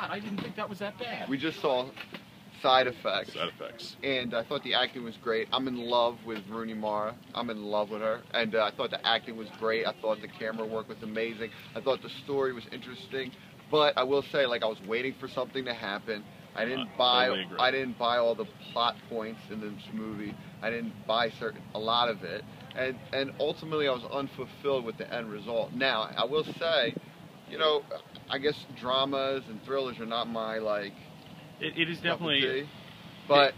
God, I didn't think that was that bad. We just saw Side Effects. Side effects. and I thought the acting was great. I'm in love with Rooney Mara. I'm in love with her, and uh, I thought the acting was great. I thought the camera work was amazing. I thought the story was interesting, but I will say, like, I was waiting for something to happen. I didn't Uh, buy. totally. I didn't buy all the plot points in this movie. I didn't buy certain a lot of it, and and ultimately I was unfulfilled with the end result. Now I will say, you know, I guess dramas and thrillers are not my like It, it is definitely. tea. But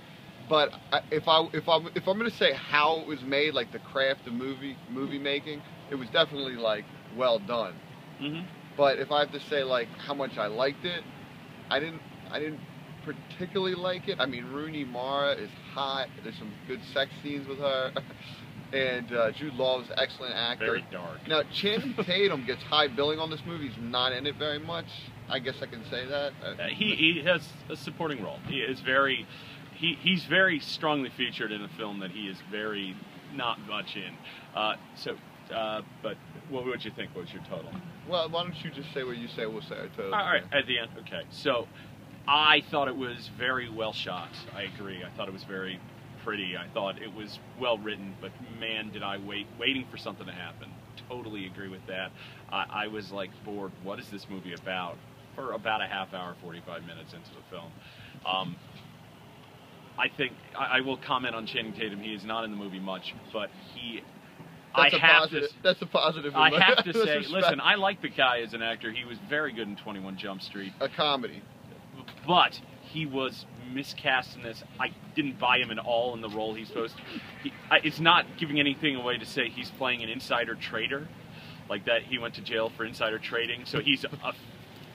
but I, if I if I if I'm gonna say how it was made, like the craft of movie movie making, it was definitely like well done. Mhm. But if I have to say like how much I liked it, I didn't I didn't particularly like it. I mean Rooney Mara is hot. There's some good sex scenes with her, and uh, Jude Law is an excellent actor. Very dark. Now Channing Tatum gets high billing on this movie. He's not in it very much. I guess I can say that. Uh, he, he has a supporting role. He is very, he, he's very strongly featured in a film that he is very not much in. Uh, so, uh, but what would you think was your total? Well, why don't you just say what you say? We'll say our total. All right, at the end. Okay, so I thought it was very well shot. I agree. I thought it was very pretty. I thought it was well written, but man, did I wait, waiting for something to happen. Totally agree with that. I, I was like bored. What is this movie about? For about a half hour, 45 minutes into the film. Um, I think I, I will comment on Channing Tatum. He is not in the movie much, but he. That's I a have positive. to. That's a positive. I have to say, respect. listen, I like the guy as an actor. He was very good in 21 Jump Street, a comedy. but he was miscast in this. I didn't buy him at all in the role he's supposed to. He, I, it's not giving anything away to say he's playing an insider trader, like that he went to jail for insider trading, so he's a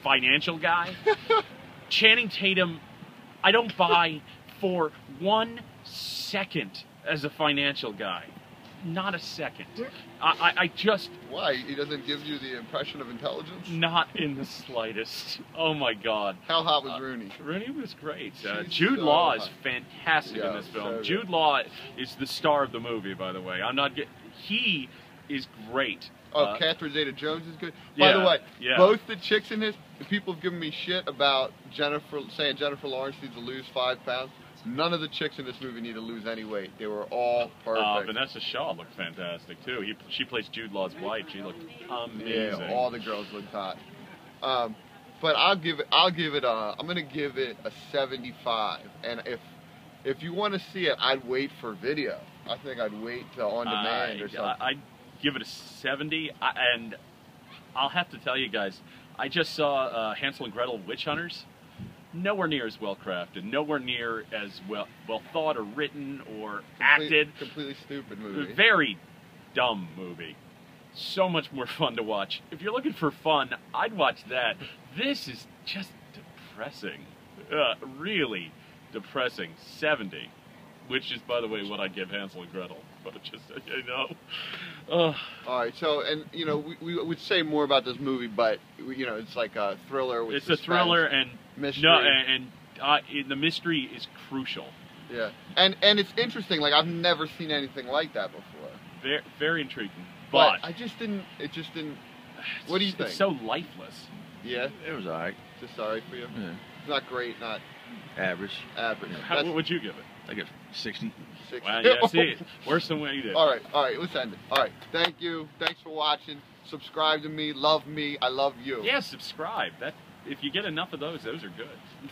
financial guy. Channing Tatum, I don't buy for one second as a financial guy. Not a second. I, I, I just Why? He doesn't give you the impression of intelligence. not in the slightest. Oh my God. How hot was Uh, Rooney? Rooney was great. Uh, Jude so Law is fantastic Yeah, in this film. so good. Jude Law is the star of the movie, by the way. I'm not get. He is great. Oh, Uh, Catherine Zeta-Jones is good. By the way, yeah. both the chicks in this, people have given me shit about Jennifer, saying Jennifer Lawrence needs to lose five pounds. None of the chicks in this movie need to lose any weight. They were all perfect. uh, Vinessa Shaw looked fantastic too. He, she plays Jude Law's wife. She looked amazing. Yeah, all the girls looked hot. Um, but I'll give it. I'll give it. A, I'm gonna give it a 75. And if if you want to see it, I'd wait for video. I think I'd wait till on demand or something. I'd give it a 70, I, and I'll have to tell you guys, I just saw uh, Hansel and Gretel Witch Hunters. Nowhere near as well crafted, nowhere near as well well thought or written or Complete- acted. Completely stupid movie. Very dumb movie. So much more fun to watch. If you're looking for fun, I'd watch that. This is just depressing. Uh, really depressing. 70. Which is, by the way, what I'd give Hansel and Gretel. But just, you know. Ugh. All right, so and you know we, we would say more about this movie, but you know it's like a thriller. With it's a thriller and mystery. no, and, and uh, it- the mystery is crucial. yeah, and and it's interesting. Like I've never seen anything like that before. Very, very intriguing. But, But, I just didn't. It just didn't. what do you it's think? so lifeless. Yeah, It was alright. just sorry for you. Yeah. Not great, not Average. average. How, what would you give it? I give 60. six. Well, yeah, see, worse than what you did. All right, all right. Let's end it. All right. Thank you. Thanks for watching. Subscribe to me. Love me. I love you. Yeah, subscribe. That if you get enough of those, those are good.